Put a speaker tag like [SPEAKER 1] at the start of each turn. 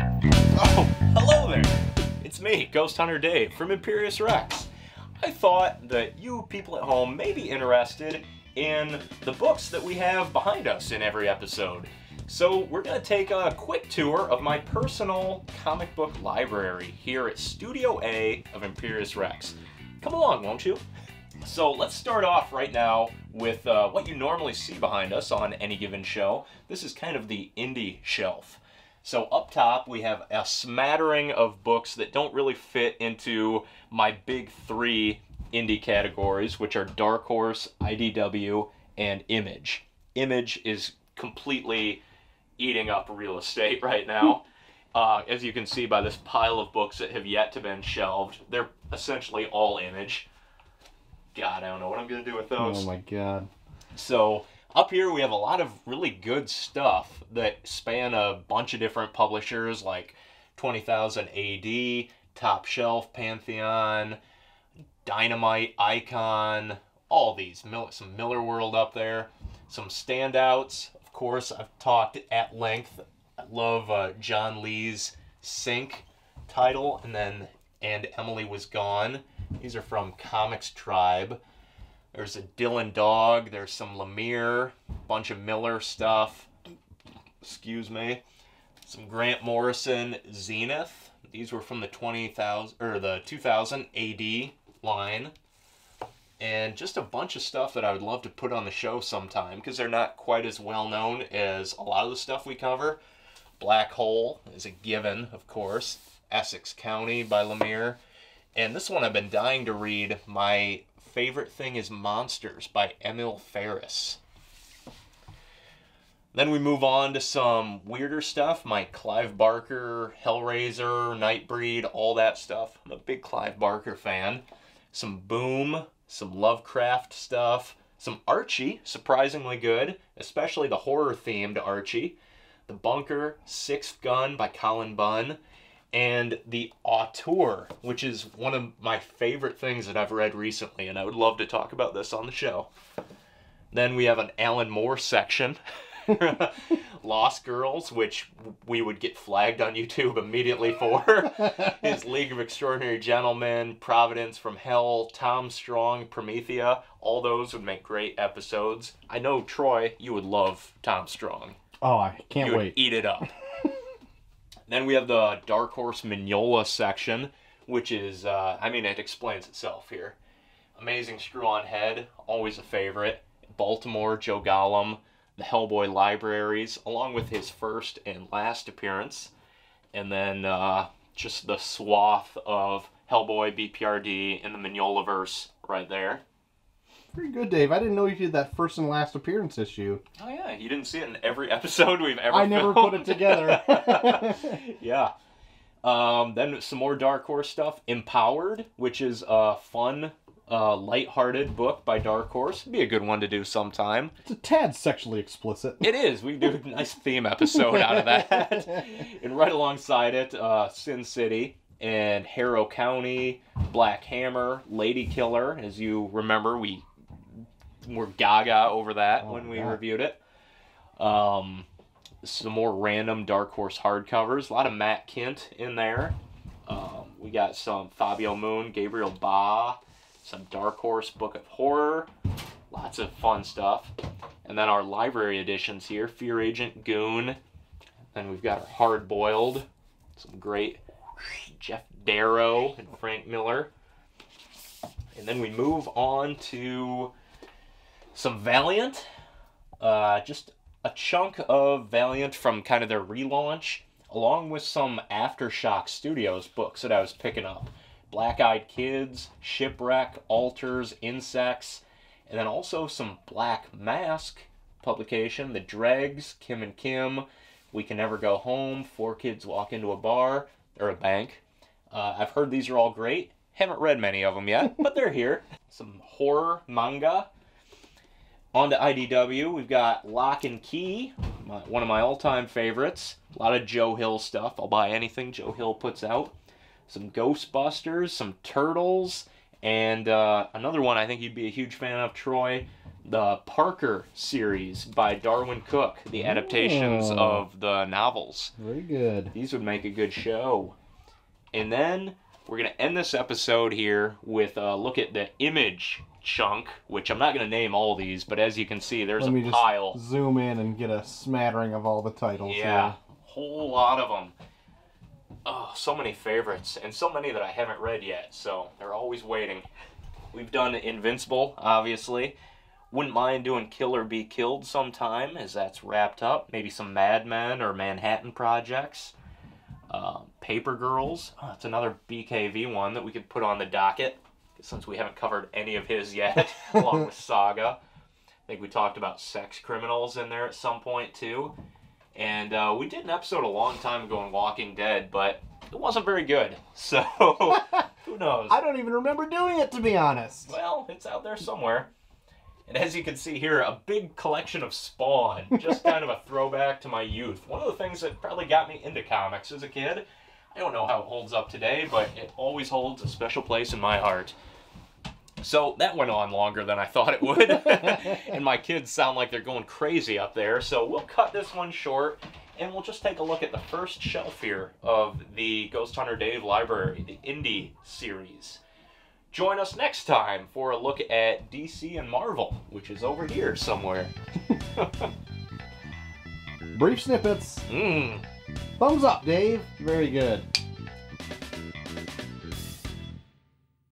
[SPEAKER 1] Oh, hello there. It's me, Ghost Hunter Dave from Imperius Rex. I thought that you people at home may be interested in the books that we have behind us in every episode. So, we're going to take a quick tour of my personal comic book library here at Studio A of Imperius Rex. Come along, won't you? So, let's start off right now with uh, what you normally see behind us on any given show. This is kind of the indie shelf. So up top we have a smattering of books that don't really fit into my big three indie categories, which are Dark Horse, IDW, and Image. Image is completely eating up real estate right now. Uh, as you can see by this pile of books that have yet to been shelved, they're essentially all Image. God, I don't know what I'm gonna do with those.
[SPEAKER 2] Oh my god.
[SPEAKER 1] So up here we have a lot of really good stuff that span a bunch of different publishers like 20,000 AD, Top Shelf, Pantheon, Dynamite, Icon, all these. Some Millarworld up there. Some standouts. Of course, I've talked at length. I love uh, John Lees' Sink title, and then And Emily Was Gone. These are from Comix Tribe. There's a Dylan Dog. There's some Lemire, bunch of Miller stuff. Excuse me. Some Grant Morrison Zenith. These were from the 20,000 or the 2000 AD line. And just a bunch of stuff that I would love to put on the show sometime because they're not quite as well known as a lot of the stuff we cover. Black Hole is a given, of course. Essex County by Lemire. And this one I've been dying to read. My favorite thing is Monsters by Emil Ferris. Then we move on to some weirder stuff. My Clive Barker, Hellraiser, Nightbreed, all that stuff. I'm a big Clive Barker fan. Some Boom, some Lovecraft stuff. Some Archie, surprisingly good, especially the horror themed Archie. The Bunker, Sixth Gun by Cullen Bunn and the auteur, which is one of my favorite things that I've read recently, and I would love to talk about this on the show. Then we have an Alan Moore section. Lost Girls, which we would get flagged on YouTube immediately for. His League of Extraordinary Gentlemen, Providence from Hell, Tom Strong, Promethea. All those would make great episodes. I know, Troy, you would love Tom Strong.
[SPEAKER 2] Oh, I can't
[SPEAKER 1] you
[SPEAKER 2] wait.
[SPEAKER 1] Eat it up. then we have the Dark Horse Mignola section, which is, uh, I mean, it explains itself here. Amazing Screw on Head, always a favorite. Baltimore, Joe Golem the Hellboy libraries, along with his first and last appearance, and then uh, just the swath of Hellboy, BPRD, and the Mignolaverse right there.
[SPEAKER 2] Pretty good, Dave. I didn't know you did that first and last appearance issue.
[SPEAKER 1] Oh yeah, you didn't see it in every episode we've ever.
[SPEAKER 2] I never put it together.
[SPEAKER 1] yeah. Um, then some more Dark Horse stuff. Empowered, which is a fun uh, light-hearted book by Dark Horse. It'd be a good one to do sometime.
[SPEAKER 2] It's a tad sexually explicit.
[SPEAKER 1] It is. We do a nice theme episode out of that. and right alongside it, uh, Sin City and Harrow County, Black Hammer, Lady Killer. As you remember, we were gaga over that
[SPEAKER 2] Oh,
[SPEAKER 1] when we
[SPEAKER 2] yeah.
[SPEAKER 1] reviewed it. Um, some more random Dark Horse hardcovers. A lot of Matt Kindt in there. Um, we got some Fabio Moon, Gabriel Ba, some Dark Horse Book of Horror. Lots of fun stuff. And then our library editions here Fear Agent Goon. Then we've got our Hard Boiled. Some great Geof Darrow and Frank Miller. And then we move on to some Valiant. Uh, just a chunk of Valiant from kind of their relaunch, along with some Aftershock Studios books that I was picking up. Black Eyed Kids, Shipwreck, Altars, Insects, and then also some Black Mask publication, The Dregs, Kim and Kim, We Can Never Go Home, Four Kids Walk Into a Bar, or a Bank. Uh, I've heard these are all great. Haven't read many of them yet, but they're here. Some horror manga. On to IDW, we've got Locke and Key, my, one of my all-time favorites. A lot of Joe Hill stuff. I'll buy anything Joe Hill puts out. Some Ghostbusters, some Turtles, and uh, another one I think you'd be a huge fan of, Troy, the Parker series by Darwyn Cooke, the adaptations
[SPEAKER 2] Oh.
[SPEAKER 1] of the novels.
[SPEAKER 2] Very good.
[SPEAKER 1] These would make a good show. And then we're going to end this episode here with a look at the image chunk, which I'm not going to name all these, but as you can see, there's
[SPEAKER 2] Let me
[SPEAKER 1] a
[SPEAKER 2] just
[SPEAKER 1] pile.
[SPEAKER 2] zoom in and get a smattering of all the titles.
[SPEAKER 1] Yeah, whole lot of them. Oh, so many favorites, and so many that I haven't read yet, so they're always waiting. We've done Invincible, obviously. Wouldn't mind doing Kill or Be Killed sometime, as that's wrapped up. Maybe some Mad Men or Manhattan Projects. Um, Paper Girls, oh, that's another BKV one that we could put on the docket, since we haven't covered any of his yet, along with Saga. I think we talked about sex criminals in there at some point, too. And uh, we did an episode a long time ago on Walking Dead, but it wasn't very good. So who knows?
[SPEAKER 2] I don't even remember doing it to be honest.
[SPEAKER 1] Well, it's out there somewhere. And as you can see here, a big collection of Spawn, just kind of a throwback to my youth. One of the things that probably got me into comics as a kid. I don't know how it holds up today, but it always holds a special place in my heart. So that went on longer than I thought it would. and my kids sound like they're going crazy up there. So we'll cut this one short and we'll just take a look at the first shelf here of the Ghost Hunter Dave Library, the Indie series. Join us next time for a look at DC and Marvel, which is over here somewhere.
[SPEAKER 2] Brief snippets.
[SPEAKER 1] Mmm.
[SPEAKER 2] Thumbs up, Dave. Very good.